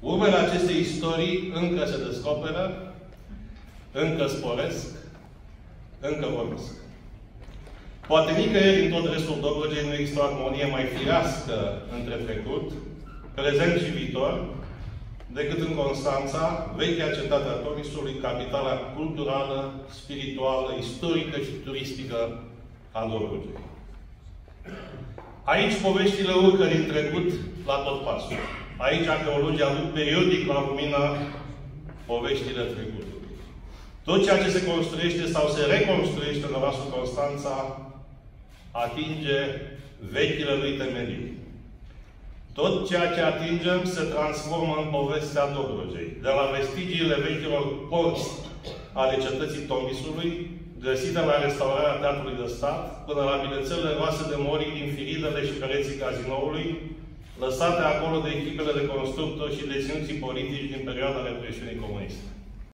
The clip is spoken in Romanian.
Urmele acestei istorii încă se descoperă, încă sporesc, încă vorbesc. Poate nicăieri în tot restul Dobrogei nu există o armonie mai firească între trecut, prezent și viitor, decât în Constanța, vechea cetate a Torisului, capitala culturală, spirituală, istorică și turistică a Dobrogei. Aici poveștile urcă din trecut la tot pasul. Aici arheologii aduc periodic la lumină poveștile trecutului. Tot ceea ce se construiește sau se reconstruiește în orașul Constanța atinge vechile lui temelii. Tot ceea ce atingem se transformă în povestea Dobrogei. De la vestigiile vechilor porți ale cetății Tomisului, găsite la restaurarea Teatrului de Stat, până la bilețele roase de morii din firidele și pereții cazinoului, lăsate acolo de echipele de constructori și deținuții politici din perioada represiunii comuniste.